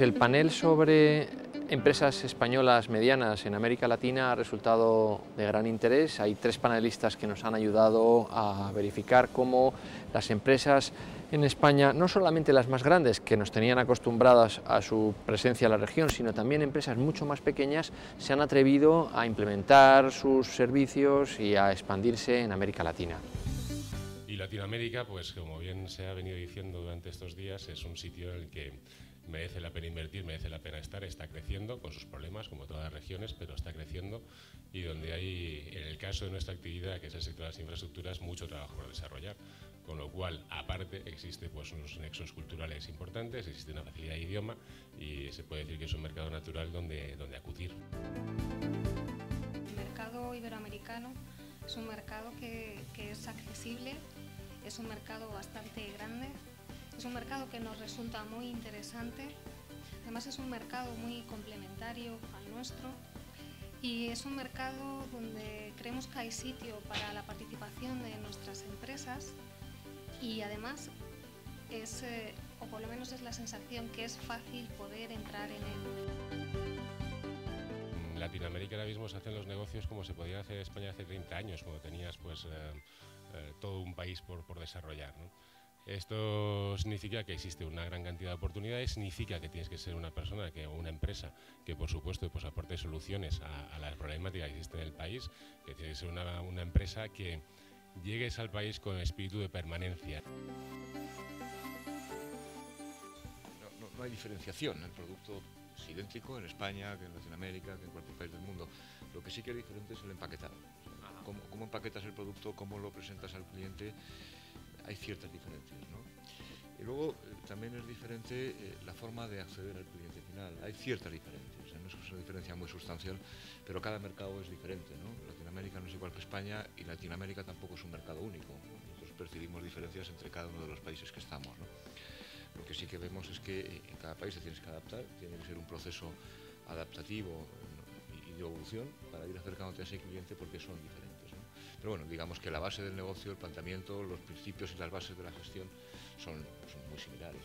El panel sobre empresas españolas medianas en América Latina ha resultado de gran interés. Hay tres panelistas que nos han ayudado a verificar cómo las empresas en España, no solamente las más grandes que nos tenían acostumbradas a su presencia en la región, sino también empresas mucho más pequeñas se han atrevido a implementar sus servicios y a expandirse en América Latina. Latinoamérica, pues como bien se ha venido diciendo durante estos días, es un sitio en el que merece la pena invertir, merece la pena estar, está creciendo con sus problemas, como todas las regiones, pero está creciendo y donde hay, en el caso de nuestra actividad, que es el sector de las infraestructuras, mucho trabajo por desarrollar. Con lo cual, aparte, existe pues, unos nexos culturales importantes, existe una facilidad de idioma y se puede decir que es un mercado natural donde, donde acudir. El mercado iberoamericano es un mercado que es accesible, es un mercado bastante grande, es un mercado que nos resulta muy interesante, además es un mercado muy complementario al nuestro y es un mercado donde creemos que hay sitio para la participación de nuestras empresas y además es, eh, o por lo menos es la sensación que es fácil poder entrar en él. Latinoamérica ahora mismo se hacen los negocios como se podía hacer en España hace 30 años, cuando tenías pues, eh, eh, todo un país por, desarrollar. ¿no? Esto significa que existe una gran cantidad de oportunidades, significa que tienes que ser una persona que, o una empresa que, por supuesto, pues aporte soluciones a, a las problemáticas que existen en el país, que tiene que ser una, empresa que llegues al país con espíritu de permanencia. No, no, no hay diferenciación, el producto es idéntico en España, que en Latinoamérica, que en cualquier país del mundo. Lo que sí que es diferente es el empaquetado. Cómo, empaquetas el producto, cómo lo presentas al cliente hay ciertas diferencias. Y luego eh, también es diferente eh, la forma de acceder al cliente final. Hay ciertas diferencias, ¿eh? no es una diferencia muy sustancial, pero cada mercado es diferente. ¿no? Latinoamérica no es igual que España y Latinoamérica tampoco es un mercado único. Nosotros percibimos diferencias entre cada uno de los países que estamos. ¿no? Lo que sí que vemos es que en cada país te tienes que adaptar, tiene que ser un proceso adaptativo y de evolución para ir acercándote a ese cliente porque son diferentes. Pero bueno, digamos que la base del negocio, el planteamiento, los principios y las bases de la gestión son, son muy similares.